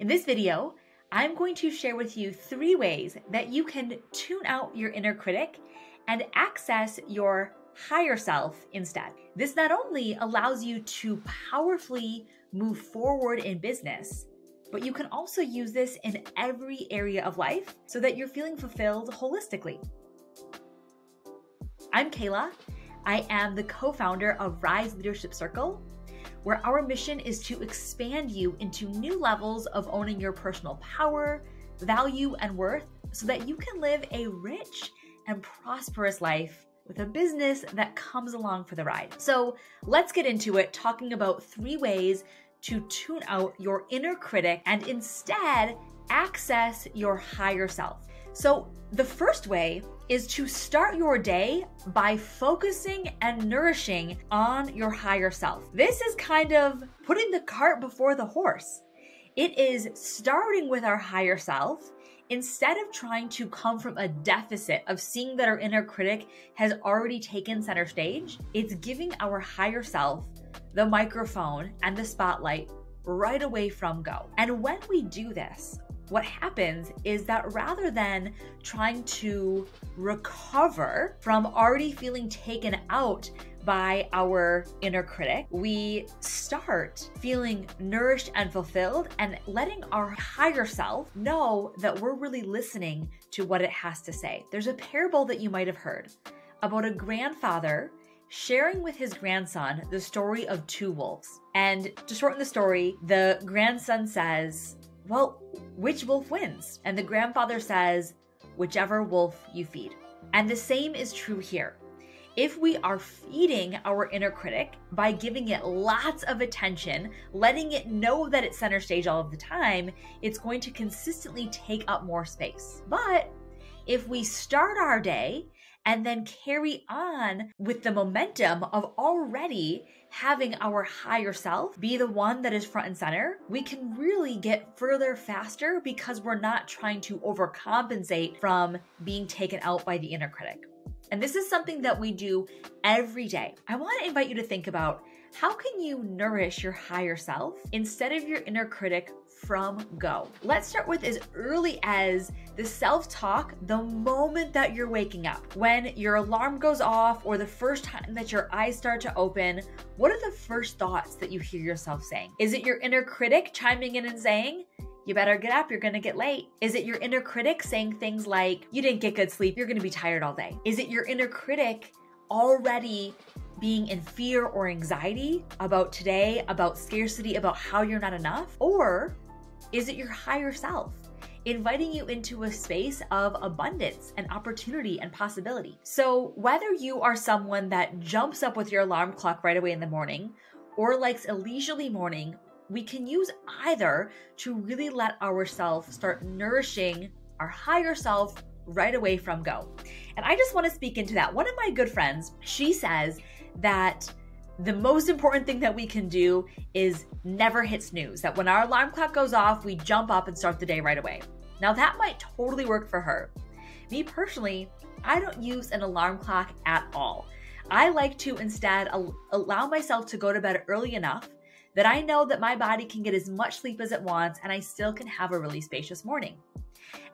In this video, I'm going to share with you three ways that you can tune out your inner critic and access your higher self instead. This not only allows you to powerfully move forward in business, but you can also use this in every area of life so that you're feeling fulfilled holistically. I'm Kayla. I am the co founder of Rise Leadership Circle, where our mission is to expand you into new levels of owning your personal power, value, and worth so that you can live a rich and prosperous life with a business that comes along for the ride. So let's get into it, talking about three ways to tune out your inner critic and instead access your higher self. So, the first way is to start your day by focusing and nourishing on your higher self. This is kind of putting the cart before the horse. It is starting with our higher self instead of trying to come from a deficit of seeing that our inner critic has already taken center stage. It's giving our higher self the microphone and the spotlight right away from go. And when we do this, what happens is that rather than trying to recover from already feeling taken out by our inner critic, we start feeling nourished and fulfilled and letting our higher self know that we're really listening to what it has to say. There's a parable that you might have heard about a grandfather sharing with his grandson the story of two wolves. And to shorten the story, the grandson says, Well, which wolf wins? And the grandfather says, Whichever wolf you feed. And the same is true here. If we are feeding our inner critic by giving it lots of attention, letting it know that it's center stage all of the time, it's going to consistently take up more space. But if we start our day and then carry on with the momentum of already having our higher self be the one that is front and center, we can really get further faster because we're not trying to overcompensate from being taken out by the inner critic. And this is something that we do every day. I want to invite you to think about how can you nourish your higher self instead of your inner critic from go? Let's start with as early as the self talk the moment that you're waking up. When your alarm goes off or the first time that your eyes start to open, what are the first thoughts that you hear yourself saying? Is it your inner critic chiming in and saying, you better get up, you're gonna get late? Is it your inner critic saying things like, you didn't get good sleep, you're gonna be tired all day? Is it your inner critic already being in fear or anxiety about today, about scarcity, about how you're not enough? Or is it your higher self? Inviting you into a space of abundance and opportunity and possibility. So, whether you are someone that jumps up with your alarm clock right away in the morning or likes a leisurely morning, we can use either to really let ourselves start nourishing our higher self right away from go. And I just want to speak into that. One of my good friends, she says that the most important thing that we can do is never hit snooze. That when our alarm clock goes off, we jump up and start the day right away. Now, that might totally work for her. Me personally, I don't use an alarm clock at all. I like to instead allow myself to go to bed early enough that I know that my body can get as much sleep as it wants and I still can have a really spacious morning.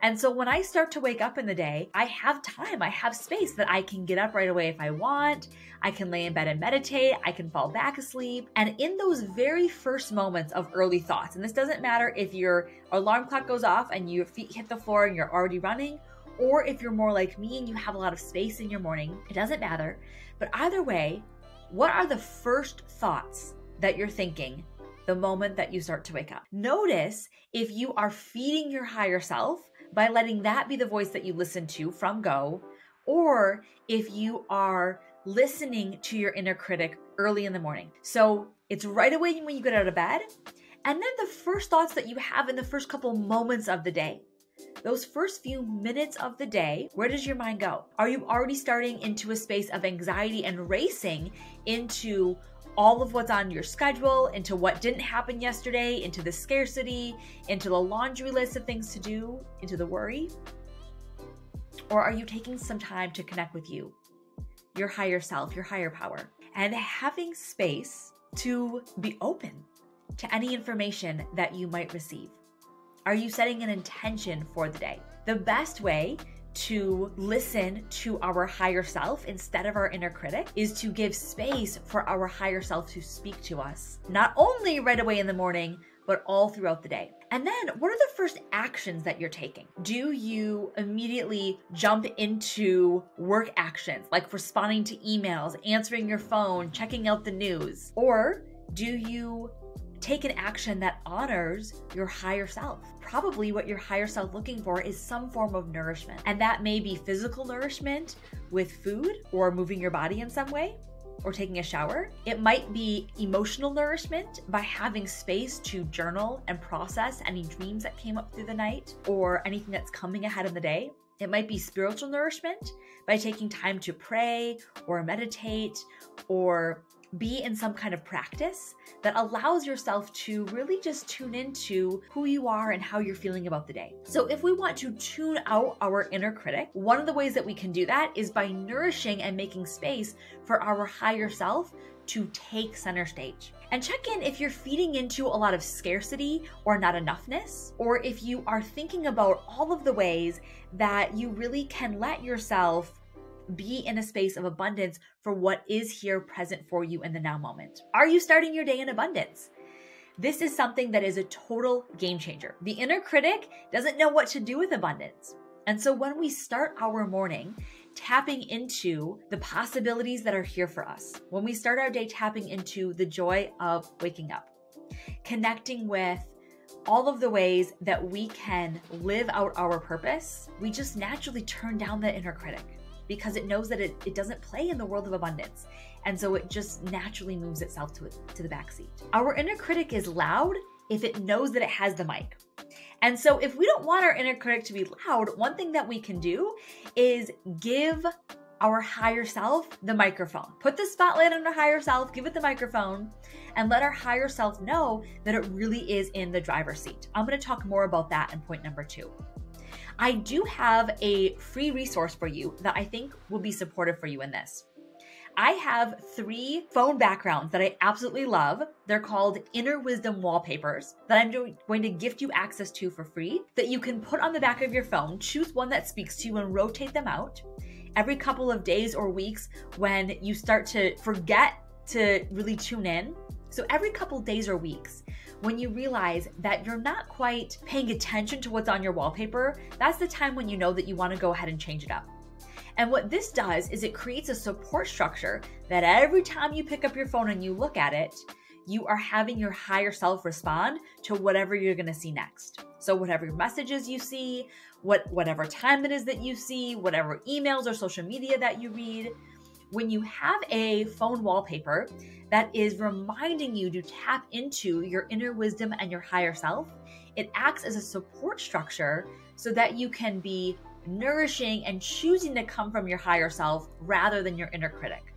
And so when I start to wake up in the day, I have time, I have space that I can get up right away if I want. I can lay in bed and meditate, I can fall back asleep. And in those very first moments of early thoughts, and this doesn't matter if your alarm clock goes off and your feet hit the floor and you're already running, or if you're more like me and you have a lot of space in your morning, it doesn't matter. But either way, what are the first thoughts that you're thinking the moment that you start to wake up. Notice if you are feeding your higher self by letting that be the voice that you listen to from go, or if you are listening to your inner critic early in the morning. So it's right away when you get out of bed, and then the first thoughts that you have in the first couple moments of the day. Those first few minutes of the day, where does your mind go? Are you already starting into a space of anxiety and racing into all of what's on your schedule, into what didn't happen yesterday, into the scarcity, into the laundry list of things to do, into the worry? Or are you taking some time to connect with you, your higher self, your higher power, and having space to be open to any information that you might receive? Are you setting an intention for the day? The best way to listen to our higher self instead of our inner critic is to give space for our higher self to speak to us, not only right away in the morning, but all throughout the day. And then, what are the first actions that you're taking? Do you immediately jump into work actions like responding to emails, answering your phone, checking out the news? Or do you take an action that honors your higher self. Probably what your higher self looking for is some form of nourishment. And that may be physical nourishment with food or moving your body in some way or taking a shower. It might be emotional nourishment by having space to journal and process any dreams that came up through the night or anything that's coming ahead in the day. It might be spiritual nourishment by taking time to pray or meditate or be in some kind of practice that allows yourself to really just tune into who you are and how you're feeling about the day. So, if we want to tune out our inner critic, one of the ways that we can do that is by nourishing and making space for our higher self to take center stage. And check in if you're feeding into a lot of scarcity or not enoughness, or if you are thinking about all of the ways that you really can let yourself be in a space of abundance for what is here present for you in the now moment. Are you starting your day in abundance? This is something that is a total game changer. The inner critic doesn't know what to do with abundance. And so when we start our morning tapping into the possibilities that are here for us, when we start our day tapping into the joy of waking up, connecting with all of the ways that we can live out our purpose, we just naturally turn down the inner critic because it knows that it, it doesn't play in the world of abundance. And so it just naturally moves itself to, to the back seat. Our inner critic is loud if it knows that it has the mic. And so if we don't want our inner critic to be loud, one thing that we can do is give our higher self the microphone. Put the spotlight on our higher self, give it the microphone, and let our higher self know that it really is in the driver's seat. I'm going to talk more about that in point number two. I do have a free resource for you that I think will be supportive for you in this. I have three phone backgrounds that I absolutely love. They're called Inner Wisdom Wallpapers that I'm going to gift you access to for free that you can put on the back of your phone, choose one that speaks to you, and rotate them out every couple of days or weeks when you start to forget to really tune in. So every couple days or weeks, when you realize that you're not quite paying attention to what's on your wallpaper, that's the time when you know that you want to go ahead and change it up. And what this does is it creates a support structure that every time you pick up your phone and you look at it, you are having your higher self respond to whatever you're going to see next. So whatever messages you see, what whatever time it is that you see, whatever emails or social media that you read, when you have a phone wallpaper that is reminding you to tap into your inner wisdom and your higher self, it acts as a support structure so that you can be nourishing and choosing to come from your higher self rather than your inner critic.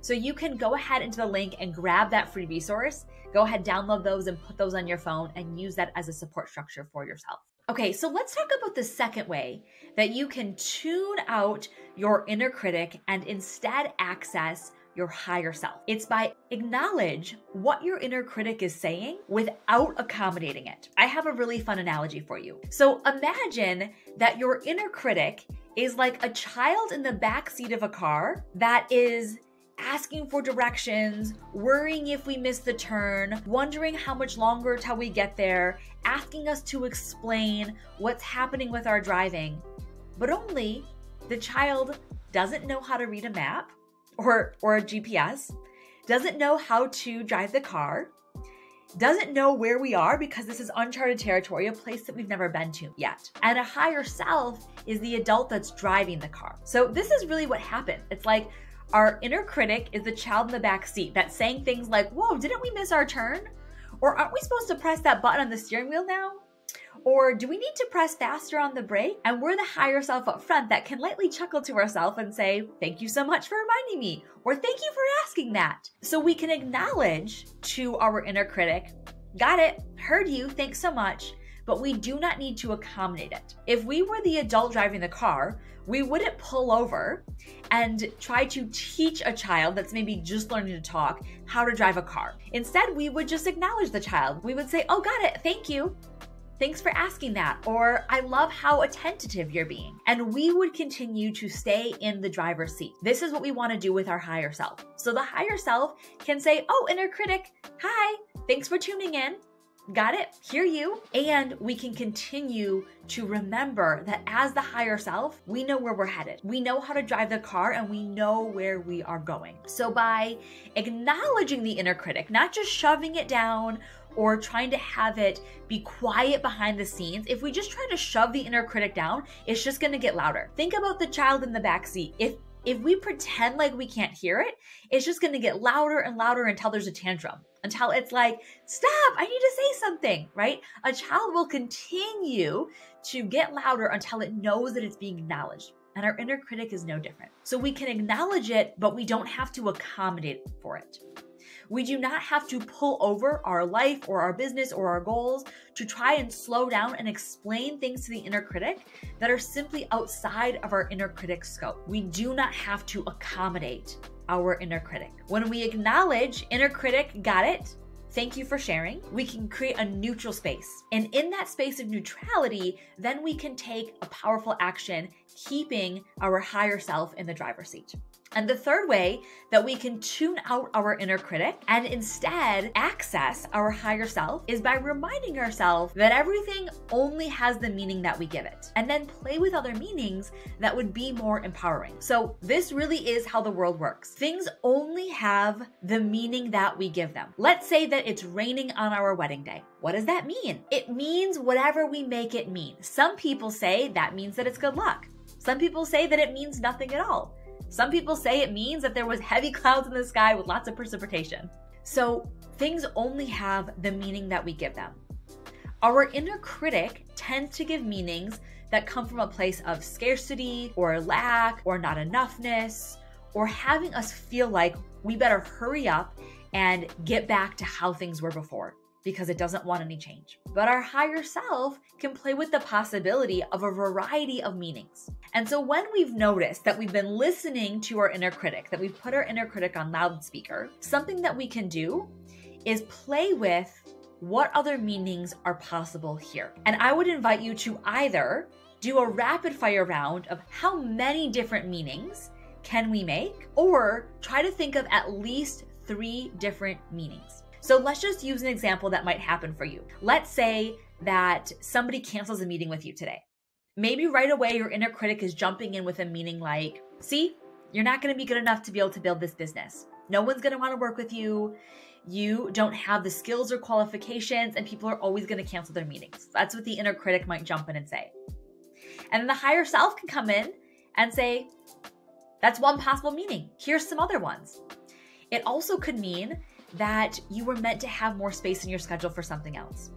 So you can go ahead into the link and grab that free resource. Go ahead, download those and put those on your phone and use that as a support structure for yourself. Okay, so let's talk about the second way that you can tune out your inner critic and instead access your higher self. It's by acknowledge what your inner critic is saying without accommodating it. I have a really fun analogy for you. So imagine that your inner critic is like a child in the back seat of a car that is asking for directions, worrying if we miss the turn, wondering how much longer till we get there, asking us to explain what's happening with our driving. But only the child doesn't know how to read a map or, or a GPS, doesn't know how to drive the car, doesn't know where we are because this is uncharted territory, a place that we've never been to yet. And a higher self is the adult that's driving the car. So this is really what happened. It's like our inner critic is the child in the back seat that's saying things like, Whoa, didn't we miss our turn? Or aren't we supposed to press that button on the steering wheel now? Or do we need to press faster on the brake? And we're the higher self up front that can lightly chuckle to ourselves and say, Thank you so much for reminding me, or Thank you for asking that. So we can acknowledge to our inner critic, Got it, heard you, thanks so much but we do not need to accommodate it. If we were the adult driving the car, we wouldn't pull over and try to teach a child that's maybe just learning to talk how to drive a car. Instead, we would just acknowledge the child. We would say, Oh, got it. Thank you. thanks for asking that. Or I love how attentive you're being. And we would continue to stay in the driver's seat. This is what we want to do with our higher self. So the higher self can say, Oh, inner critic, hi, thanks for tuning in. Got it? Hear you. And we can continue to remember that as the higher self, we know where we're headed. We know how to drive the car and we know where we are going. So by acknowledging the inner critic, not just shoving it down or trying to have it be quiet behind the scenes, if we just try to shove the inner critic down, it's just going to get louder. Think about the child in the back seat. If if we pretend like we can't hear it, it's just going to get louder and louder until there's a tantrum until it's like, stop, I need to say something, right? A child will continue to get louder until it knows that it's being acknowledged. And our inner critic is no different. So we can acknowledge it, but we don't have to accommodate for it. We do not have to pull over our life or our business or our goals to try and slow down and explain things to the inner critic that are simply outside of our inner critic scope. We do not have to accommodate our inner critic. When we acknowledge inner critic, got it, Thank you for sharing. We can create a neutral space. And in that space of neutrality, then we can take a powerful action, keeping our higher self in the driver's seat. And the third way that we can tune out our inner critic and instead access our higher self is by reminding ourselves that everything only has the meaning that we give it, and then play with other meanings that would be more empowering. So, this really is how the world works. Things only have the meaning that we give them. Let's say that it's raining on our wedding day. What does that mean? It means whatever we make it mean. Some people say that means that it's good luck. Some people say that it means nothing at all. Some people say it means that there was heavy clouds in the sky with lots of precipitation. So things only have the meaning that we give them. Our inner critic tends to give meanings that come from a place of scarcity or lack or not enoughness or having us feel like we better hurry up and get back to how things were before because it doesn't want any change. But our higher self can play with the possibility of a variety of meanings. And so when we've noticed that we've been listening to our inner critic, that we've put our inner critic on loudspeaker, something that we can do is play with what other meanings are possible here. And I would invite you to either do a rapid fire round of how many different meanings can we make, or try to think of at least three different meanings. So let's just use an example that might happen for you. Let's say that somebody cancels a meeting with you today. Maybe right away your inner critic is jumping in with a meaning like, see, you're not going to be good enough to be able to build this business. No one's going to want to work with you. You don't have the skills or qualifications, and people are always going to cancel their meetings. That's what the inner critic might jump in and say. And then the higher self can come in and say, that's one possible meaning. Here's some other ones. It also could mean that you were meant to have more space in your schedule for something else.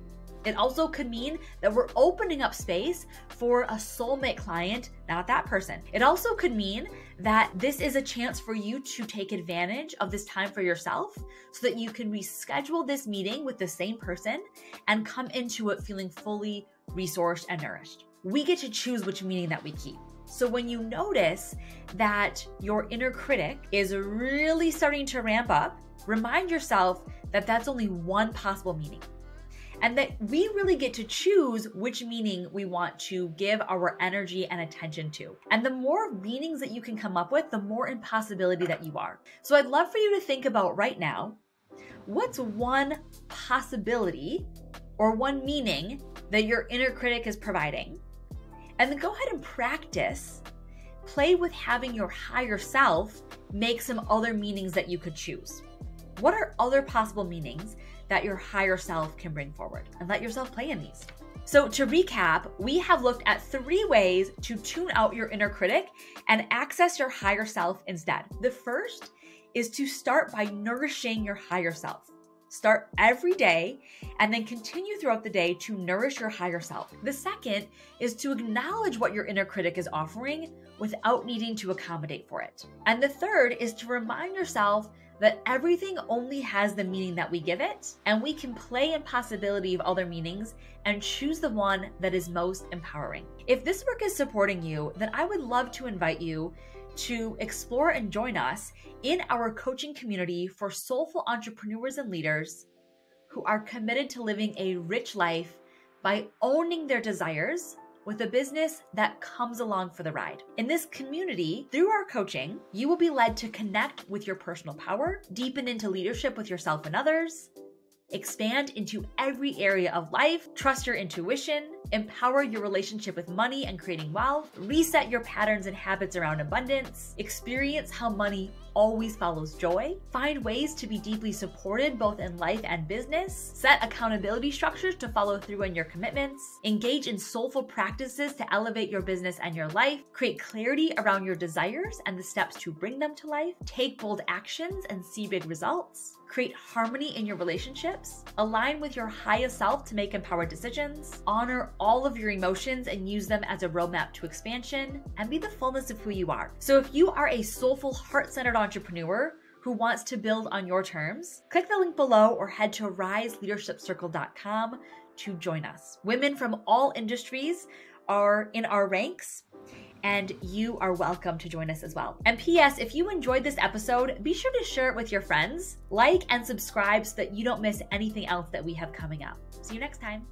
It also could mean that we're opening up space for a soulmate client, not that person. It also could mean that this is a chance for you to take advantage of this time for yourself so that you can reschedule this meeting with the same person and come into it feeling fully resourced and nourished. We get to choose which meeting that we keep. So when you notice that your inner critic is really starting to ramp up, remind yourself that that's only one possible meaning. And that we really get to choose which meaning we want to give our energy and attention to. And the more meanings that you can come up with, the more impossibility that you are. So I'd love for you to think about right now what's one possibility or one meaning that your inner critic is providing? And then go ahead and practice. Play with having your higher self make some other meanings that you could choose. What are other possible meanings that your higher self can bring forward? And let yourself play in these. So, to recap, we have looked at three ways to tune out your inner critic and access your higher self instead. The first is to start by nourishing your higher self. Start every day and then continue throughout the day to nourish your higher self. The second is to acknowledge what your inner critic is offering without needing to accommodate for it. And the third is to remind yourself that everything only has the meaning that we give it, and we can play in possibility of other meanings and choose the one that is most empowering. If this work is supporting you, then I would love to invite you to explore and join us in our coaching community for soulful entrepreneurs and leaders who are committed to living a rich life by owning their desires with a business that comes along for the ride. In this community, through our coaching, you will be led to connect with your personal power, deepen into leadership with yourself and others, expand into every area of life, trust your intuition, empower your relationship with money and creating wealth, reset your patterns and habits around abundance, experience how money always follows joy, find ways to be deeply supported both in life and business, set accountability structures to follow through on your commitments, engage in soulful practices to elevate your business and your life, create clarity around your desires and the steps to bring them to life, take bold actions and see big results, create harmony in your relationships, align with your highest self to make empowered decisions, honor all of your emotions and use them as a roadmap to expansion, and be the fullness of who you are. So if you are a soulful, heart centered entrepreneur, who wants to build on your terms, click the link below or head to riseleadershipcircle.com to join us. Women from all industries are in our ranks and you are welcome to join us as well. And P.S., if you enjoyed this episode, be sure to share it with your friends, like and subscribe so that you don't miss anything else that we have coming up. See you next time.